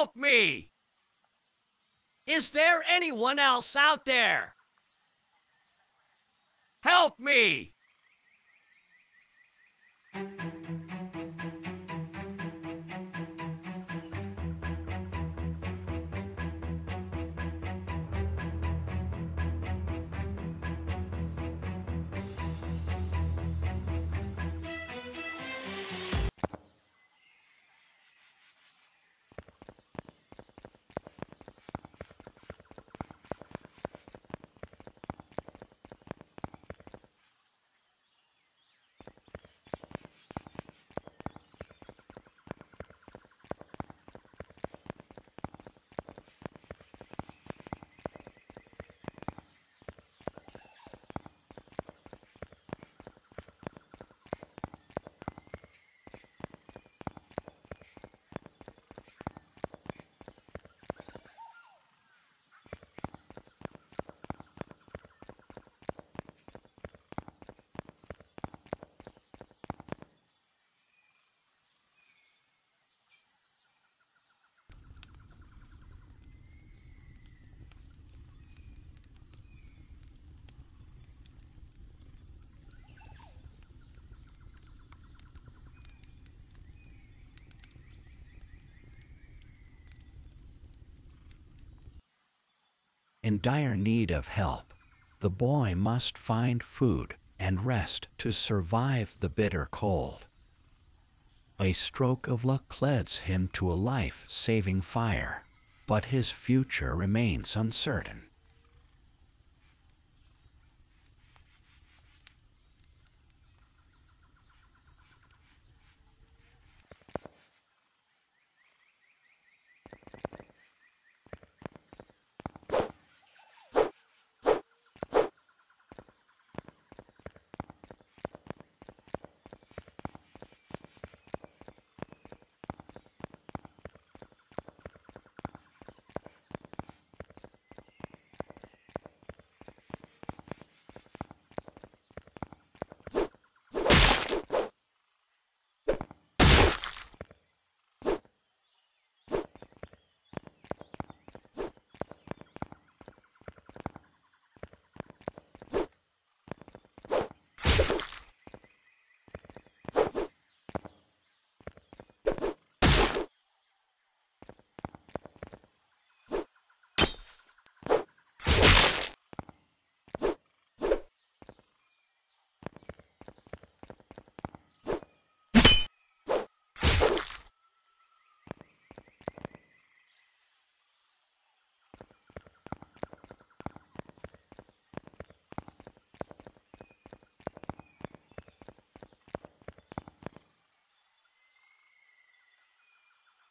Help me! Is there anyone else out there? Help me! In dire need of help, the boy must find food and rest to survive the bitter cold. A stroke of luck leads him to a life saving fire, but his future remains uncertain.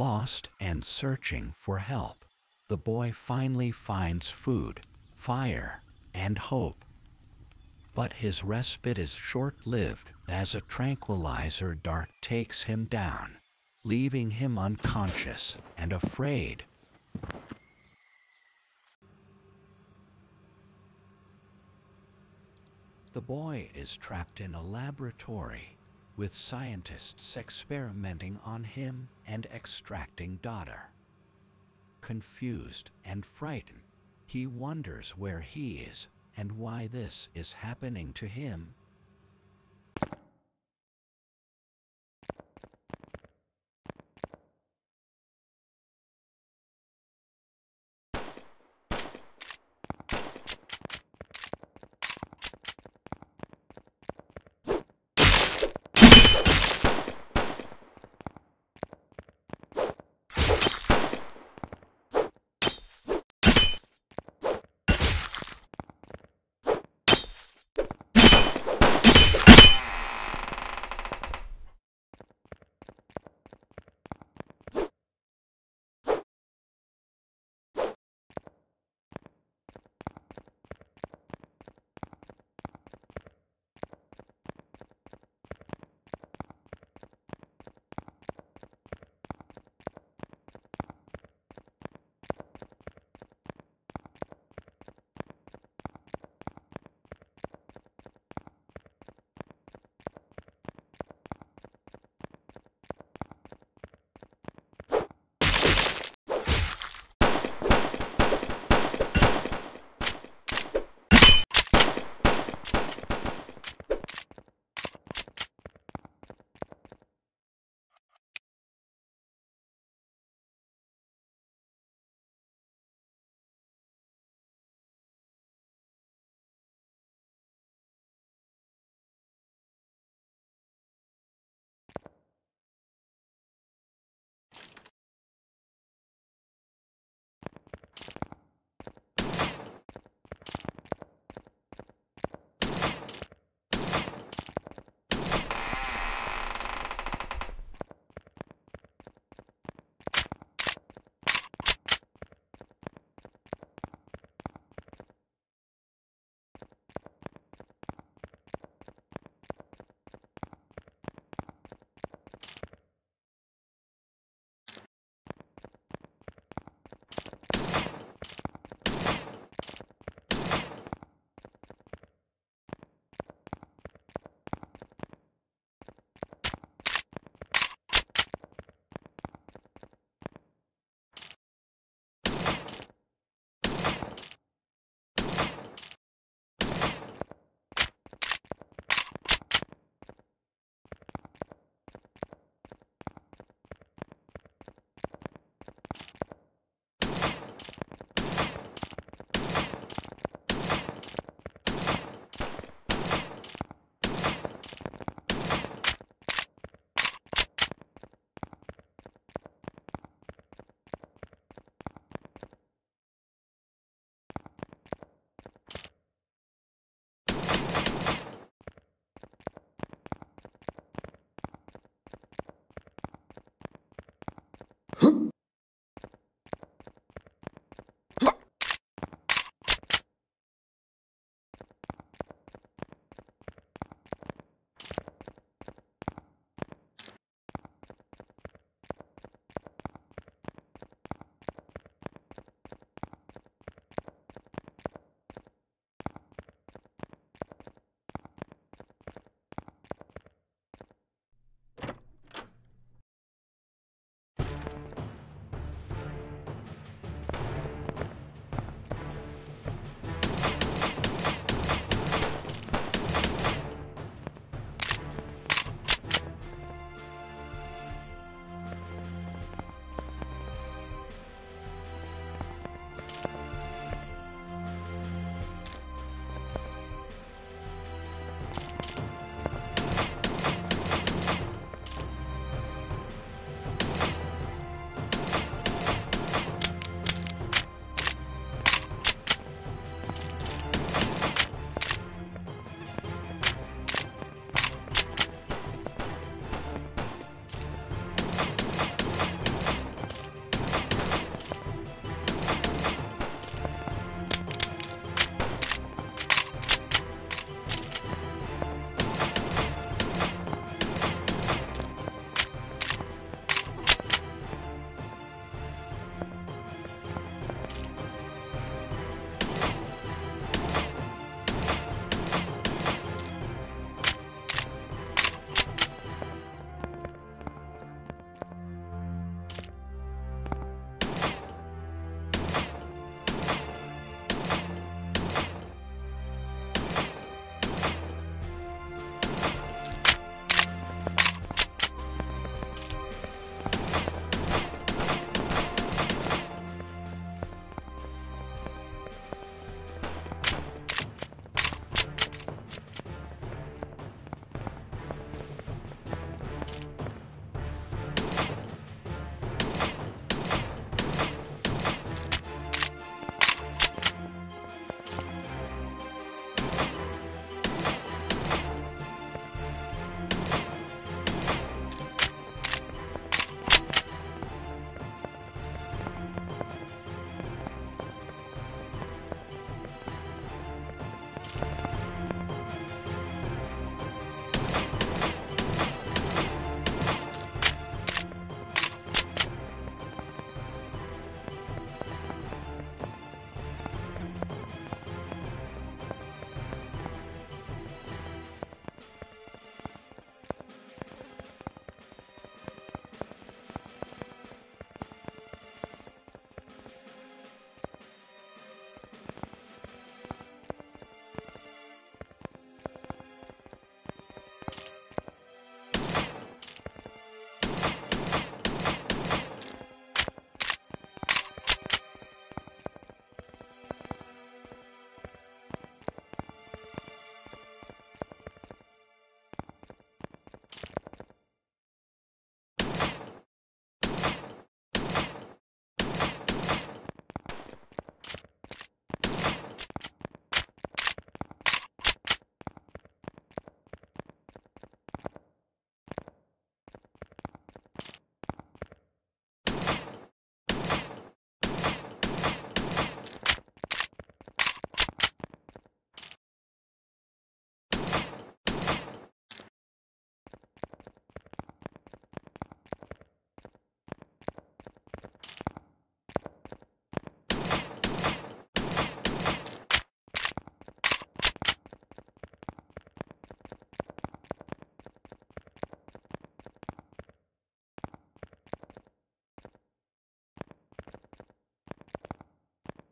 Lost and searching for help, the boy finally finds food, fire, and hope. But his respite is short-lived as a tranquilizer dart takes him down, leaving him unconscious and afraid. The boy is trapped in a laboratory with scientists experimenting on him and extracting data. Confused and frightened, he wonders where he is and why this is happening to him.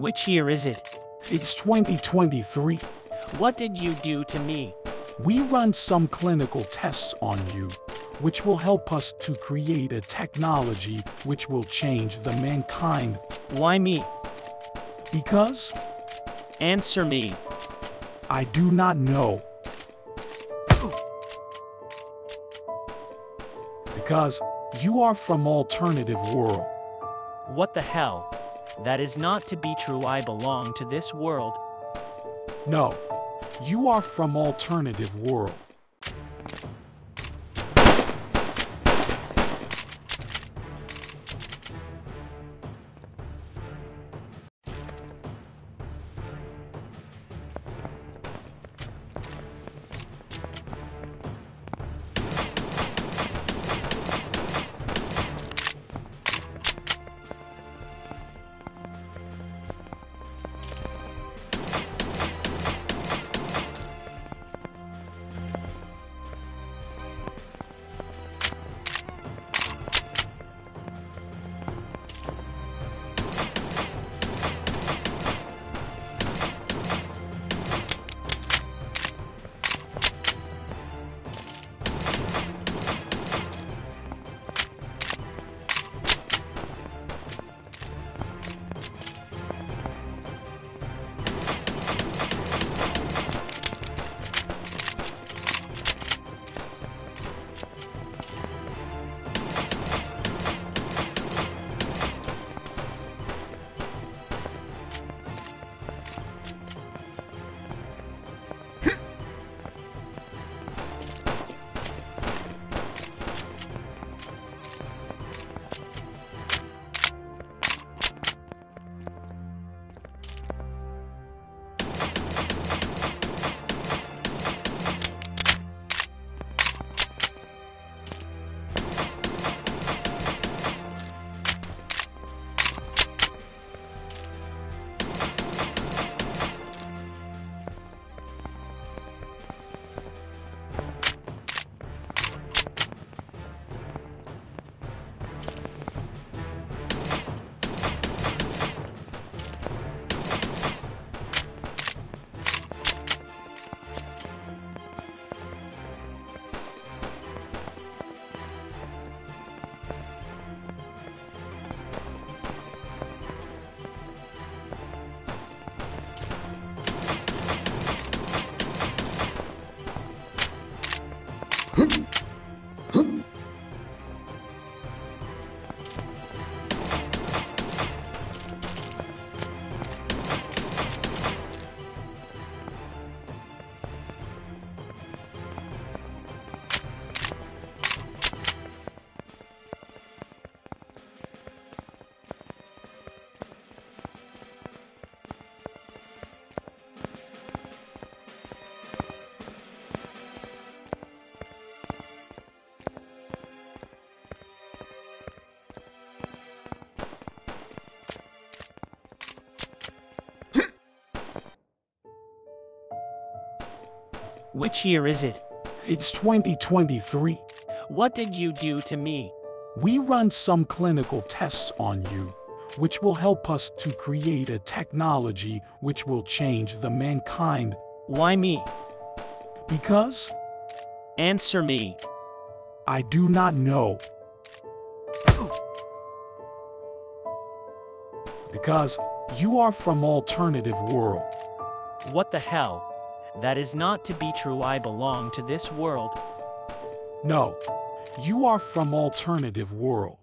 Which year is it? It's 2023. What did you do to me? We run some clinical tests on you, which will help us to create a technology which will change the mankind. Why me? Because Answer me. I do not know. Because you are from alternative world. What the hell? That is not to be true. I belong to this world. No, you are from alternative world. Which year is it? It's 2023. What did you do to me? We run some clinical tests on you, which will help us to create a technology which will change the mankind Why me? because Answer me. I do not know. Because you are from alternative world. What the hell? That is not to be true. I belong to this world. No, you are from alternative world.